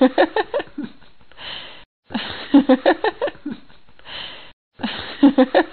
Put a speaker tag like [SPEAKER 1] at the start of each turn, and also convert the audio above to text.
[SPEAKER 1] Ha ha ha.